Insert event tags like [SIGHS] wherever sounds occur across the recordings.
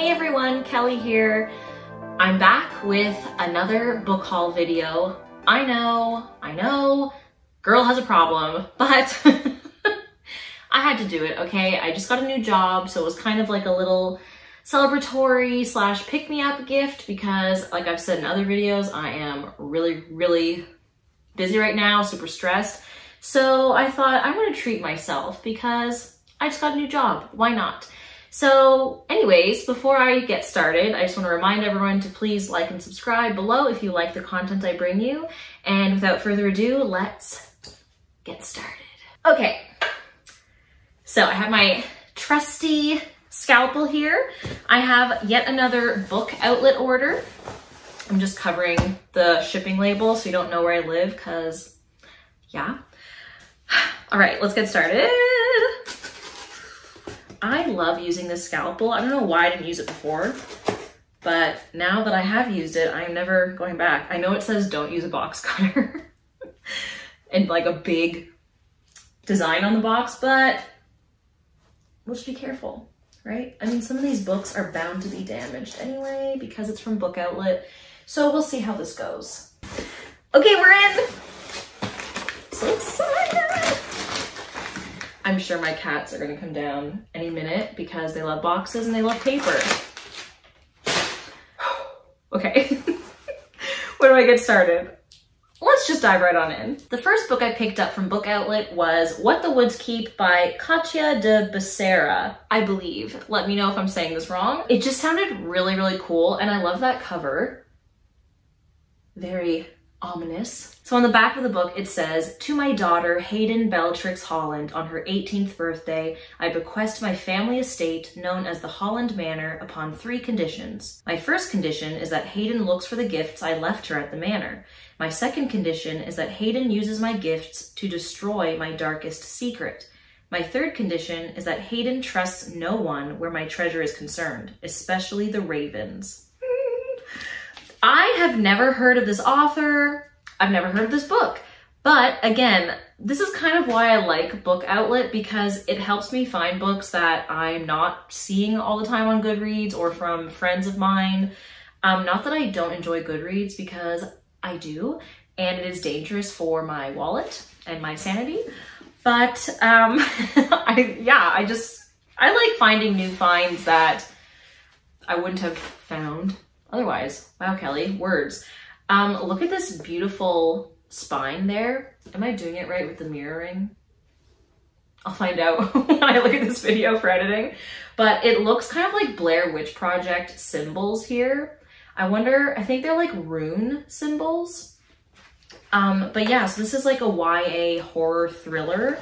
Hey everyone, Kelly here. I'm back with another book haul video. I know, I know, girl has a problem, [LAUGHS] but [LAUGHS] I had to do it, okay? I just got a new job, so it was kind of like a little celebratory slash pick-me-up gift because like I've said in other videos, I am really, really busy right now, super stressed. So I thought I'm gonna treat myself because I just got a new job, why not? So anyways, before I get started, I just want to remind everyone to please like and subscribe below if you like the content I bring you. And without further ado, let's get started. Okay, so I have my trusty scalpel here. I have yet another book outlet order. I'm just covering the shipping label so you don't know where I live because yeah. [SIGHS] All right, let's get started. I love using this scalpel. I don't know why I didn't use it before, but now that I have used it, I'm never going back. I know it says don't use a box [LAUGHS] cutter and like a big design on the box, but we'll just be careful, right? I mean, some of these books are bound to be damaged anyway because it's from Book Outlet. So we'll see how this goes. Okay, we're in. So excited. I'm sure my cats are gonna come down any minute because they love boxes and they love paper. [SIGHS] okay, [LAUGHS] where do I get started? Let's just dive right on in. The first book I picked up from Book Outlet was What the Woods Keep by Katya de Becerra, I believe. Let me know if I'm saying this wrong. It just sounded really, really cool and I love that cover. Very ominous. So on the back of the book, it says, To my daughter, Hayden Bellatrix Holland, on her 18th birthday, I bequest my family estate known as the Holland Manor upon three conditions. My first condition is that Hayden looks for the gifts I left her at the manor. My second condition is that Hayden uses my gifts to destroy my darkest secret. My third condition is that Hayden trusts no one where my treasure is concerned, especially the ravens. I have never heard of this author. I've never heard of this book. But again, this is kind of why I like Book Outlet because it helps me find books that I'm not seeing all the time on Goodreads or from friends of mine. Um, not that I don't enjoy Goodreads because I do, and it is dangerous for my wallet and my sanity. But um, [LAUGHS] I, yeah, I just, I like finding new finds that I wouldn't have found otherwise. Wow, Kelly, words. Um, look at this beautiful spine there. Am I doing it right with the mirroring? I'll find out [LAUGHS] when I look at this video for editing. But it looks kind of like Blair Witch Project symbols here. I wonder, I think they're like rune symbols. Um, but yeah, so this is like a YA horror thriller.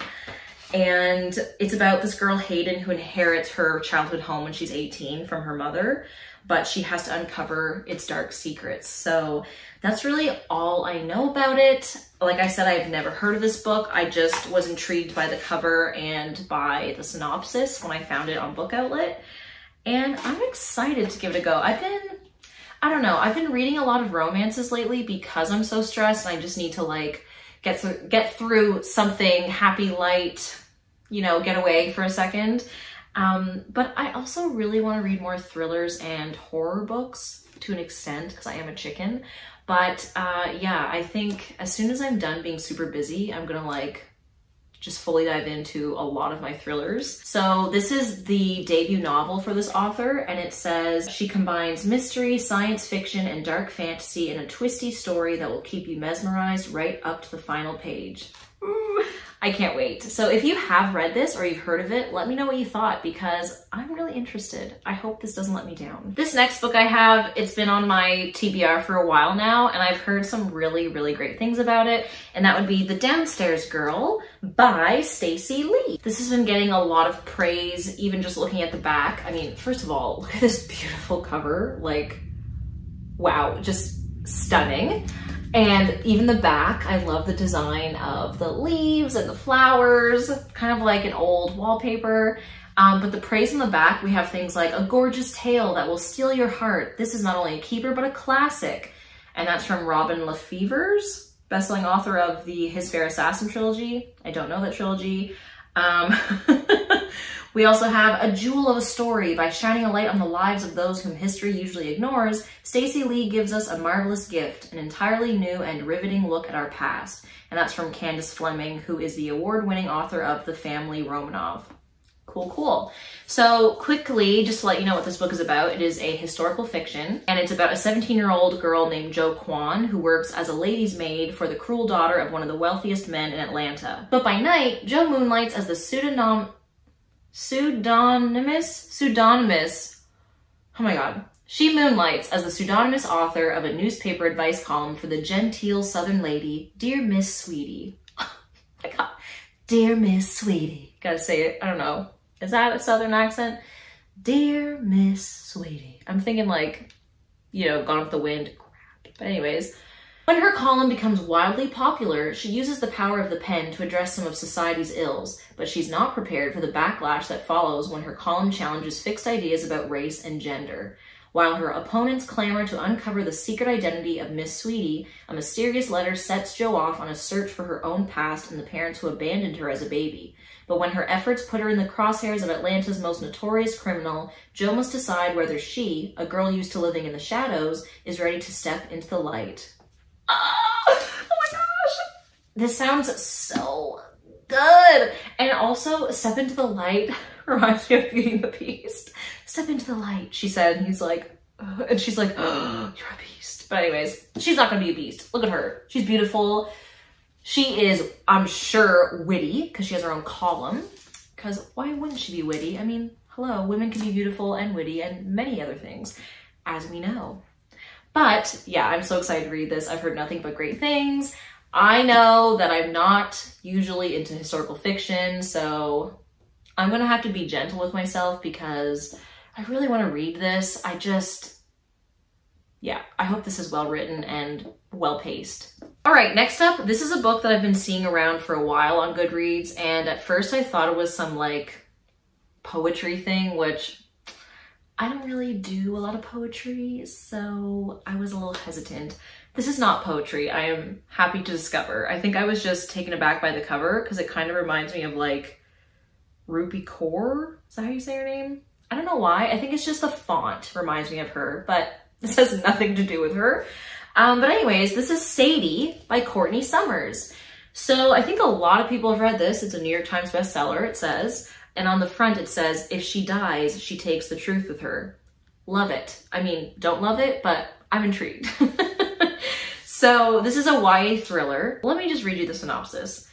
And it's about this girl, Hayden, who inherits her childhood home when she's 18 from her mother but she has to uncover its dark secrets. So that's really all I know about it. Like I said, I've never heard of this book. I just was intrigued by the cover and by the synopsis when I found it on Book Outlet. And I'm excited to give it a go. I've been, I don't know, I've been reading a lot of romances lately because I'm so stressed and I just need to like get through, get through something happy, light, you know, get away for a second. Um, but I also really want to read more thrillers and horror books to an extent because I am a chicken. But uh, yeah, I think as soon as I'm done being super busy, I'm gonna like just fully dive into a lot of my thrillers. So this is the debut novel for this author and it says she combines mystery, science fiction, and dark fantasy in a twisty story that will keep you mesmerized right up to the final page. I can't wait. So if you have read this or you've heard of it, let me know what you thought because I'm really interested. I hope this doesn't let me down. This next book I have, it's been on my TBR for a while now and I've heard some really, really great things about it. And that would be The Downstairs Girl by Stacey Lee. This has been getting a lot of praise, even just looking at the back. I mean, first of all, look at this beautiful cover. Like, wow, just stunning. And even the back, I love the design of the leaves and the flowers, kind of like an old wallpaper. Um, but the praise in the back, we have things like a gorgeous tale that will steal your heart. This is not only a keeper, but a classic. And that's from Robin LaFevers, bestselling author of the His Fair Assassin trilogy. I don't know that trilogy. Um, [LAUGHS] We also have A Jewel of a Story. By shining a light on the lives of those whom history usually ignores, Stacey Lee gives us a marvelous gift, an entirely new and riveting look at our past. And that's from Candace Fleming, who is the award-winning author of The Family Romanov. Cool, cool. So quickly, just to let you know what this book is about, it is a historical fiction, and it's about a 17-year-old girl named Jo Kuan who works as a lady's maid for the cruel daughter of one of the wealthiest men in Atlanta. But by night, Jo moonlights as the pseudonym pseudonymous? Pseudonymous. Oh my god. She moonlights as the pseudonymous author of a newspaper advice column for the genteel southern lady dear miss sweetie. [LAUGHS] Oh my god. Dear miss sweetie. Gotta say it. I don't know. Is that a southern accent? Dear miss sweetie. I'm thinking like you know gone with the wind. Crap. but anyways when her column becomes wildly popular, she uses the power of the pen to address some of society's ills, but she's not prepared for the backlash that follows when her column challenges fixed ideas about race and gender. While her opponents clamor to uncover the secret identity of Miss Sweetie, a mysterious letter sets Jo off on a search for her own past and the parents who abandoned her as a baby. But when her efforts put her in the crosshairs of Atlanta's most notorious criminal, Jo must decide whether she, a girl used to living in the shadows, is ready to step into the light. Oh, my gosh. This sounds so good. And also, step into the light [LAUGHS] reminds me of Beauty and the Beast. Step into the light, she said. And he's like, uh, and she's like, oh, you're a beast. But anyways, she's not gonna be a beast. Look at her. She's beautiful. She is, I'm sure, witty because she has her own column. Because why wouldn't she be witty? I mean, hello, women can be beautiful and witty and many other things, as we know. But yeah, I'm so excited to read this. I've heard nothing but great things. I know that I'm not usually into historical fiction, so I'm gonna have to be gentle with myself because I really want to read this. I just, yeah, I hope this is well written and well paced. All right, next up, this is a book that I've been seeing around for a while on Goodreads, and at first I thought it was some like poetry thing, which I don't really do a lot of poetry, so I was a little hesitant. This is not poetry, I am happy to discover. I think I was just taken aback by the cover because it kind of reminds me of like Rupi Kaur. Is that how you say her name? I don't know why. I think it's just the font reminds me of her, but [LAUGHS] this has nothing to do with her. Um, but anyways, this is Sadie by Courtney Summers. So I think a lot of people have read this. It's a New York Times bestseller, it says. And on the front it says, if she dies, she takes the truth with her. Love it. I mean, don't love it, but I'm intrigued. [LAUGHS] so this is a YA thriller. Let me just read you the synopsis.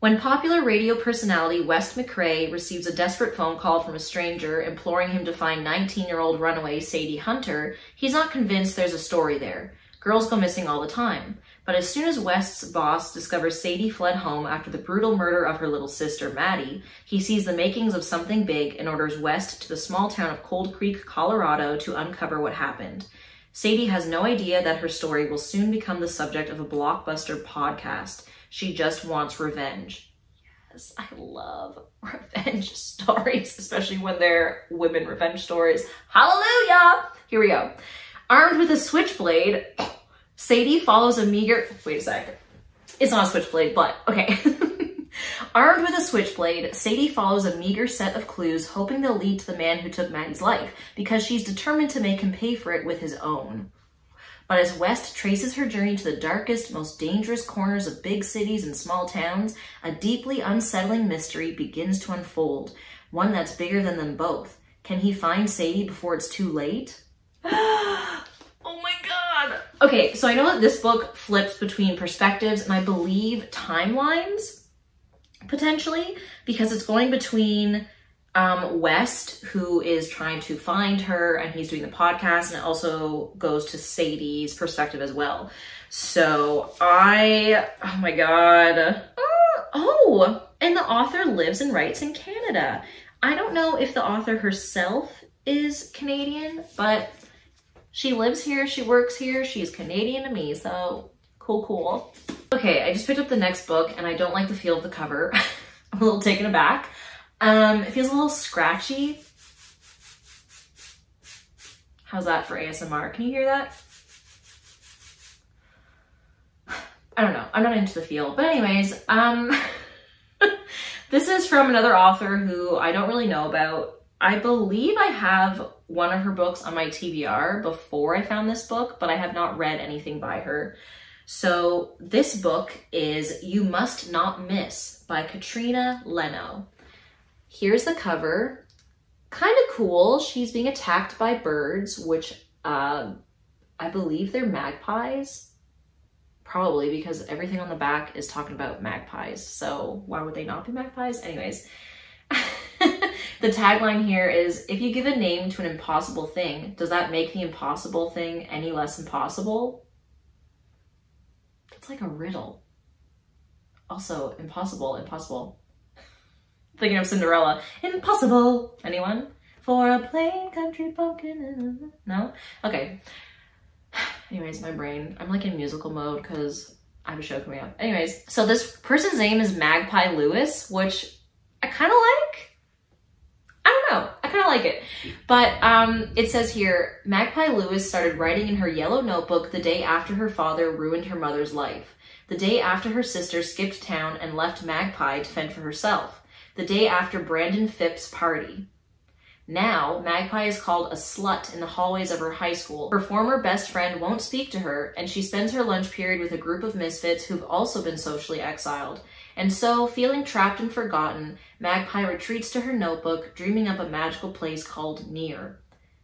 When popular radio personality West McCrae receives a desperate phone call from a stranger imploring him to find 19-year-old runaway Sadie Hunter, he's not convinced there's a story there. Girls go missing all the time. But as soon as West's boss discovers Sadie fled home after the brutal murder of her little sister, Maddie, he sees the makings of something big and orders West to the small town of Cold Creek, Colorado to uncover what happened. Sadie has no idea that her story will soon become the subject of a blockbuster podcast. She just wants revenge. Yes, I love [LAUGHS] revenge stories, especially when they're women revenge stories. Hallelujah! Here we go. Armed with a switchblade, Sadie follows a meager, wait a sec. It's not a switchblade, but okay. [LAUGHS] Armed with a switchblade, Sadie follows a meager set of clues, hoping they'll lead to the man who took Maddie's life, because she's determined to make him pay for it with his own. But as West traces her journey to the darkest, most dangerous corners of big cities and small towns, a deeply unsettling mystery begins to unfold, one that's bigger than them both. Can he find Sadie before it's too late? [GASPS] [GASPS] [GASPS] Okay, so I know that this book flips between perspectives and I believe timelines, potentially, because it's going between um, West, who is trying to find her and he's doing the podcast, and it also goes to Sadie's perspective as well. So I, oh my God. Uh, oh, and the author lives and writes in Canada. I don't know if the author herself is Canadian, but she lives here, she works here, she's Canadian to me, so cool, cool. Okay, I just picked up the next book and I don't like the feel of the cover. [LAUGHS] I'm a little taken aback. Um, it feels a little scratchy. How's that for ASMR? Can you hear that? [SIGHS] I don't know. I'm not into the feel. But anyways, um, [LAUGHS] This is from another author who I don't really know about. I believe I have one of her books on my TBR before I found this book, but I have not read anything by her. So this book is You Must Not Miss by Katrina Leno. Here's the cover. Kind of cool. She's being attacked by birds, which uh, I believe they're magpies. Probably because everything on the back is talking about magpies. So why would they not be magpies? Anyways, [LAUGHS] the tagline here is, if you give a name to an impossible thing, does that make the impossible thing any less impossible? It's like a riddle. Also, impossible, impossible. Thinking of Cinderella. Impossible. Anyone? For a plain country pumpkin. No? Okay. [SIGHS] Anyways, my brain. I'm like in musical mode because I have a show coming up. Anyways, so this person's name is Magpie Lewis, which I kind of like. I don't know. I kind of like it. But um, it says here, Magpie Lewis started writing in her yellow notebook the day after her father ruined her mother's life. The day after her sister skipped town and left Magpie to fend for herself. The day after Brandon Phipps' party. Now, Magpie is called a slut in the hallways of her high school. Her former best friend won't speak to her, and she spends her lunch period with a group of misfits who've also been socially exiled. And so, feeling trapped and forgotten, Magpie retreats to her notebook, dreaming up a magical place called Near.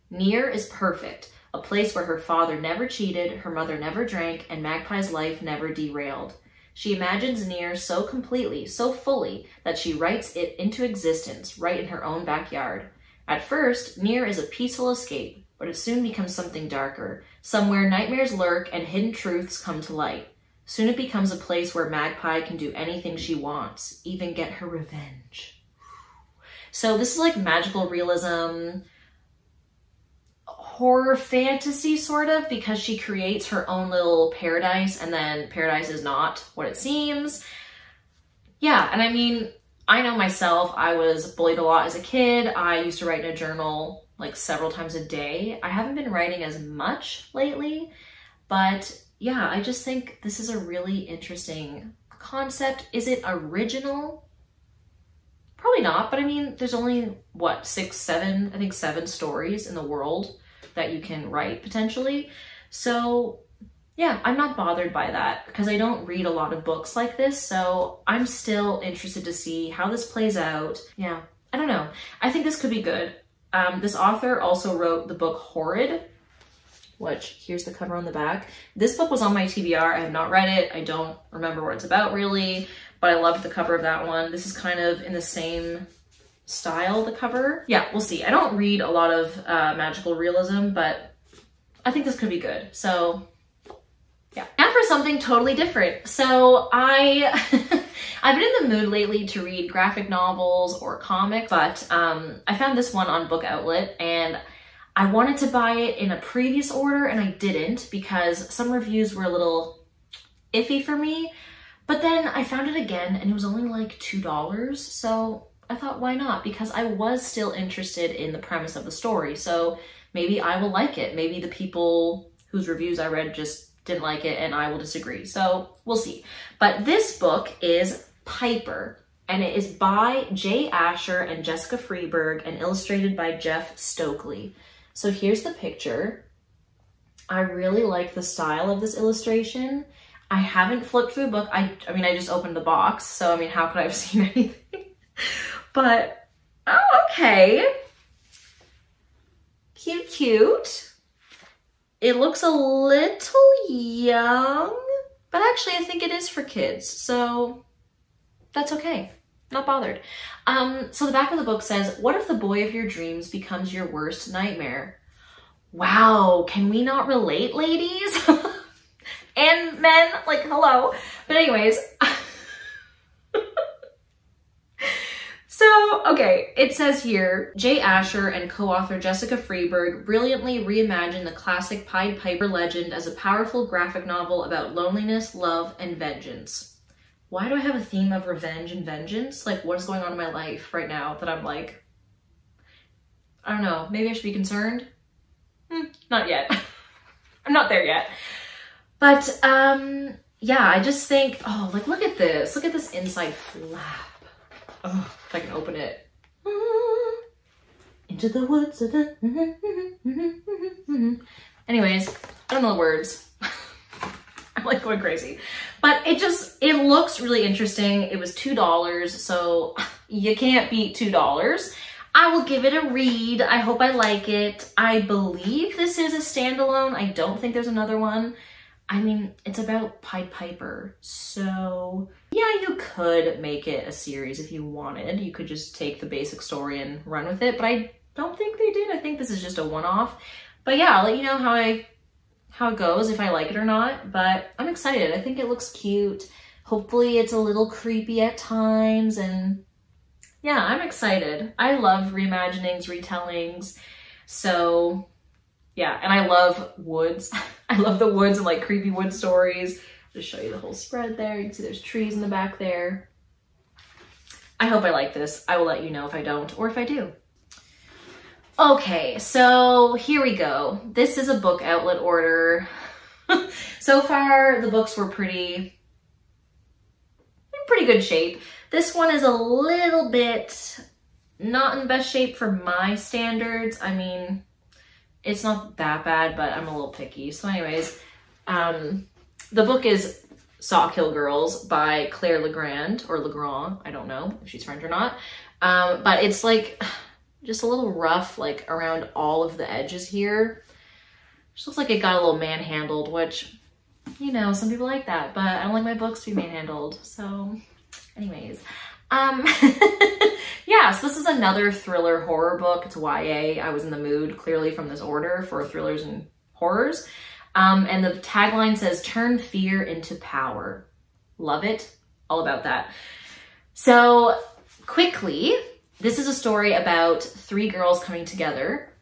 Near is perfect, a place where her father never cheated, her mother never drank, and Magpie's life never derailed. She imagines Near so completely, so fully, that she writes it into existence right in her own backyard. At first, Near is a peaceful escape, but it soon becomes something darker, somewhere nightmares lurk and hidden truths come to light. Soon it becomes a place where Magpie can do anything she wants, even get her revenge. So this is like magical realism, horror fantasy sort of, because she creates her own little paradise and then paradise is not what it seems. Yeah, and I mean, I know myself, I was bullied a lot as a kid. I used to write in a journal like several times a day. I haven't been writing as much lately, but yeah, I just think this is a really interesting concept. Is it original? Probably not, but I mean, there's only, what, six, seven, I think seven stories in the world that you can write potentially. So yeah, I'm not bothered by that because I don't read a lot of books like this. So I'm still interested to see how this plays out. Yeah, I don't know. I think this could be good. Um, this author also wrote the book Horrid, which here's the cover on the back. This book was on my TBR. I have not read it. I don't remember what it's about really, but I loved the cover of that one. This is kind of in the same style, the cover. Yeah, we'll see. I don't read a lot of uh, magical realism, but I think this could be good. So yeah. Now for something totally different. So I, [LAUGHS] I've been in the mood lately to read graphic novels or comics, but um, I found this one on Book Outlet and I wanted to buy it in a previous order and I didn't because some reviews were a little iffy for me. But then I found it again and it was only like $2. So I thought, why not? Because I was still interested in the premise of the story. So maybe I will like it. Maybe the people whose reviews I read just didn't like it and I will disagree. So we'll see. But this book is Piper and it is by Jay Asher and Jessica Freeburg and illustrated by Jeff Stokely. So here's the picture. I really like the style of this illustration. I haven't flipped through the book. I, I mean, I just opened the box. So, I mean, how could I have [LAUGHS] seen anything? but, oh, okay. Cute, cute. It looks a little young, but actually I think it is for kids, so that's okay. Not bothered. Um, so the back of the book says, what if the boy of your dreams becomes your worst nightmare? Wow, can we not relate, ladies? [LAUGHS] and men, like, hello. But anyways, [LAUGHS] So, okay, it says here, Jay Asher and co-author Jessica Freeburg brilliantly reimagined the classic Pied Piper legend as a powerful graphic novel about loneliness, love, and vengeance. Why do I have a theme of revenge and vengeance? Like, what is going on in my life right now that I'm like, I don't know, maybe I should be concerned? Hmm, not yet. [LAUGHS] I'm not there yet. But, um, yeah, I just think, oh, like, look at this. Look at this inside flap. Oh, if I can open it. [LAUGHS] Into the woods. [LAUGHS] Anyways, I don't know the words. [LAUGHS] I'm like going crazy. But it just, it looks really interesting. It was $2, so you can't beat $2. I will give it a read. I hope I like it. I believe this is a standalone. I don't think there's another one. I mean, it's about Pied Piper. So yeah, you could make it a series if you wanted. You could just take the basic story and run with it, but I don't think they did. I think this is just a one-off. But yeah, I'll let you know how I how it goes, if I like it or not, but I'm excited. I think it looks cute. Hopefully it's a little creepy at times and yeah, I'm excited. I love reimaginings, retellings. So yeah, and I love woods. [LAUGHS] I love the woods and like creepy wood stories. I'll just show you the whole spread there. You can see there's trees in the back there. I hope I like this. I will let you know if I don't or if I do. Okay, so here we go. This is a book outlet order. [LAUGHS] so far, the books were pretty, in pretty good shape. This one is a little bit not in best shape for my standards. I mean, it's not that bad, but I'm a little picky. So anyways, um, the book is Sawkill Girls by Claire Legrand or Legrand. I don't know if she's French or not. Um, but it's like [SIGHS] just a little rough, like around all of the edges here. Just looks like it got a little manhandled, which, you know, some people like that, but I don't like my books to be manhandled. So anyways, um, [LAUGHS] yeah, so this is another thriller horror book. It's YA. I was in the mood clearly from this order for thrillers and horrors. Um, and the tagline says, turn fear into power. Love it. All about that. So quickly, this is a story about three girls coming together.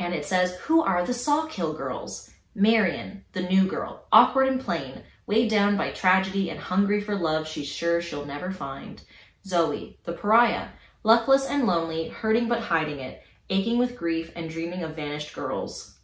And it says, who are the Sawkill girls? Marion, the new girl, awkward and plain, weighed down by tragedy and hungry for love she's sure she'll never find. Zoe, the pariah, luckless and lonely, hurting but hiding it, aching with grief and dreaming of vanished girls.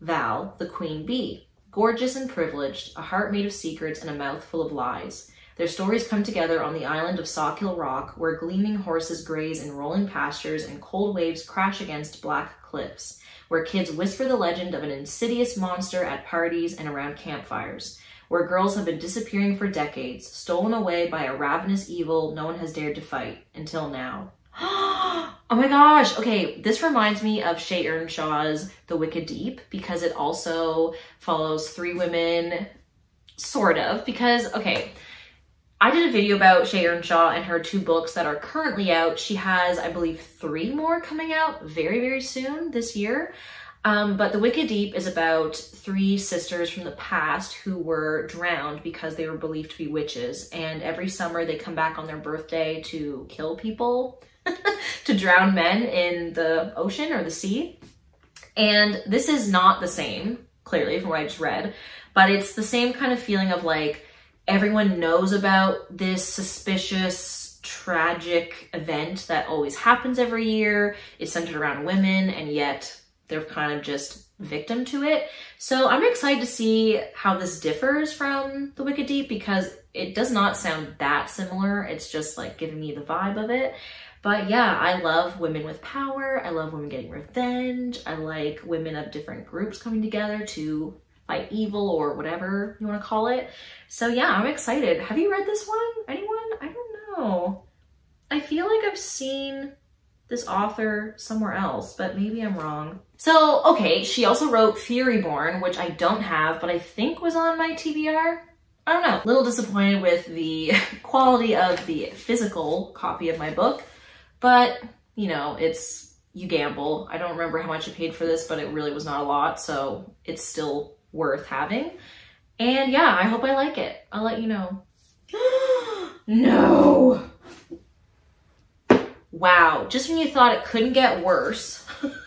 Val, the queen bee, gorgeous and privileged, a heart made of secrets and a mouth full of lies. Their stories come together on the island of Sawkill Rock, where gleaming horses graze in rolling pastures and cold waves crash against black cliffs, where kids whisper the legend of an insidious monster at parties and around campfires, where girls have been disappearing for decades, stolen away by a ravenous evil no one has dared to fight, until now. [GASPS] oh my gosh. Okay, this reminds me of Shea Ernshaw's The Wicked Deep because it also follows three women, sort of, because, okay, I did a video about Shea Ernshaw and her two books that are currently out. She has, I believe, three more coming out very, very soon this year. Um, but The Wicked Deep is about three sisters from the past who were drowned because they were believed to be witches. And every summer they come back on their birthday to kill people, [LAUGHS] to drown men in the ocean or the sea. And this is not the same, clearly, from what I just read, but it's the same kind of feeling of like, everyone knows about this suspicious, tragic event that always happens every year. It's centered around women, and yet they're kind of just victim to it. So I'm excited to see how this differs from The Wicked Deep because it does not sound that similar. It's just like giving me the vibe of it. But yeah, I love women with power. I love women getting revenge. I like women of different groups coming together to fight evil or whatever you want to call it. So yeah, I'm excited. Have you read this one? Anyone? I don't know. I feel like I've seen this author somewhere else, but maybe I'm wrong. So, okay, she also wrote Furyborn, which I don't have, but I think was on my TBR. I don't know. A little disappointed with the [LAUGHS] quality of the physical copy of my book, but you know, it's, you gamble. I don't remember how much I paid for this, but it really was not a lot, so it's still worth having. And yeah, I hope I like it. I'll let you know. [GASPS] no! Wow, just when you thought it couldn't get worse. [LAUGHS]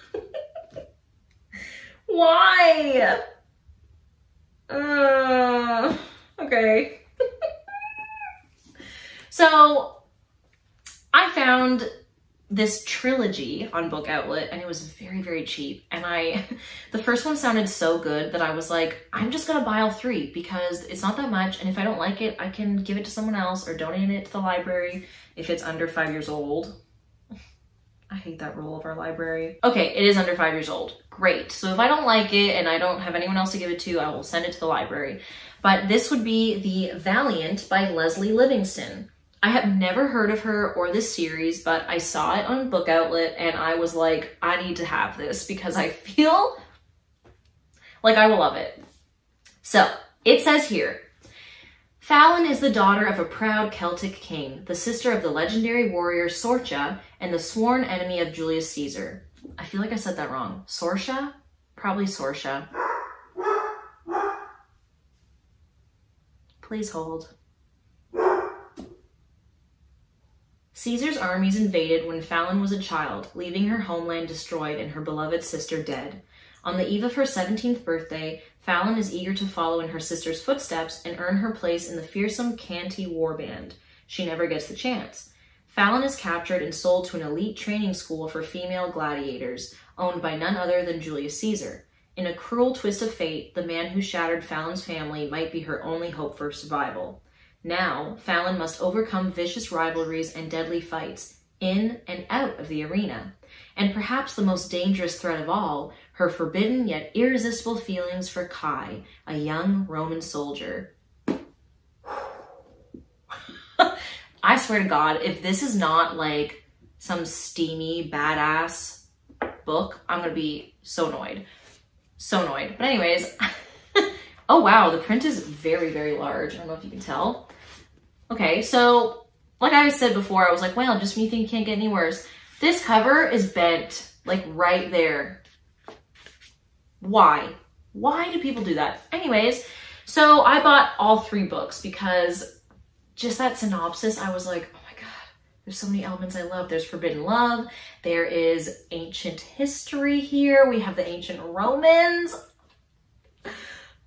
Why? Uh, okay. [LAUGHS] so I found this trilogy on Book Outlet and it was very, very cheap. And I, [LAUGHS] the first one sounded so good that I was like, I'm just gonna buy all three because it's not that much. And if I don't like it, I can give it to someone else or donate it to the library if it's under five years old. I hate that rule of our library. Okay, it is under five years old. Great. So if I don't like it and I don't have anyone else to give it to, I will send it to the library. But this would be The Valiant by Lesley Livingston. I have never heard of her or this series, but I saw it on Book Outlet and I was like, I need to have this because I [LAUGHS] feel like I will love it. So it says here, Fallon is the daughter of a proud Celtic king, the sister of the legendary warrior Sorcha, and the sworn enemy of Julius Caesar. I feel like I said that wrong. Sorcha? Probably Sorcha. Please hold. Caesar's armies invaded when Fallon was a child, leaving her homeland destroyed and her beloved sister dead. On the eve of her 17th birthday, Fallon is eager to follow in her sister's footsteps and earn her place in the fearsome Cantii warband. She never gets the chance. Fallon is captured and sold to an elite training school for female gladiators, owned by none other than Julius Caesar. In a cruel twist of fate, the man who shattered Fallon's family might be her only hope for survival. Now, Fallon must overcome vicious rivalries and deadly fights in and out of the arena. And perhaps the most dangerous threat of all, her forbidden yet irresistible feelings for Cai, a young Roman soldier. [SIGHS] I swear to God, if this is not like some steamy, badass book, I'm gonna be so annoyed. So annoyed. But anyways, [LAUGHS] oh wow, the print is very, very large. I don't know if you can tell. Okay, so like I said before, I was like, well, just me thinking can't get any worse. This cover is bent, like right there. Why? Why do people do that? Anyways, so I bought all three books because just that synopsis, I was like, oh my God, there's so many elements I love. There's Forbidden Love. There is ancient history here. We have the ancient Romans.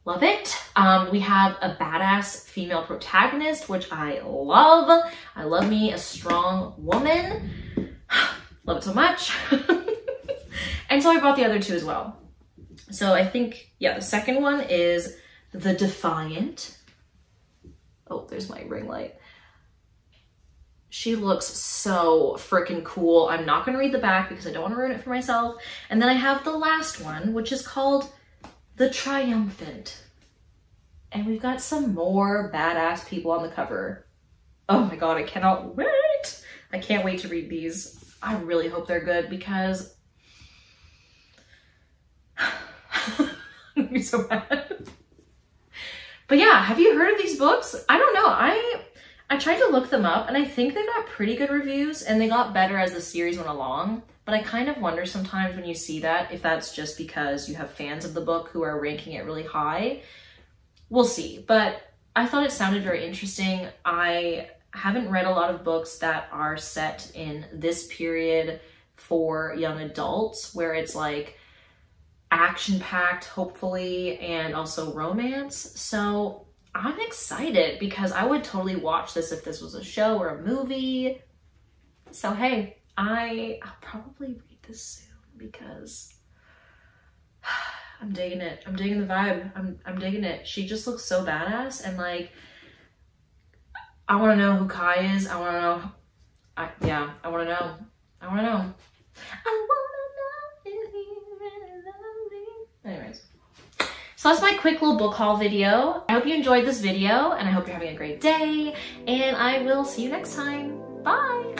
Love it. Um, we have a badass female protagonist, which I love. I love me a strong woman. [SIGHS] love it so much. [LAUGHS] and so I bought the other two as well. So I think, yeah, the second one is The Defiant. Oh, there's my ring light. She looks so freaking cool. I'm not gonna read the back because I don't wanna ruin it for myself. And then I have the last one, which is called the Triumphant. And we've got some more badass people on the cover. Oh my god, I cannot wait. I can't wait to read these. I really hope they're good because [SIGHS] I'm be so bad. But yeah, have you heard of these books? I don't know. I I tried to look them up and I think they got pretty good reviews and they got better as the series went along. But I kind of wonder sometimes when you see that if that's just because you have fans of the book who are ranking it really high. We'll see. But I thought it sounded very interesting. I haven't read a lot of books that are set in this period for young adults where it's like action packed, hopefully, and also romance. So I'm excited because I would totally watch this if this was a show or a movie. So hey, I, I'll probably read this soon because [SIGHS] I'm digging it. I'm digging the vibe. I'm, I'm digging it. She just looks so badass and like, I want to know who Cai is. I want to know. I, yeah, I want to know. I want to know. I want to know if really me. Anyways. So that's my quick little book haul video. I hope you enjoyed this video and I hope you're having a great day and I will see you next time. Bye.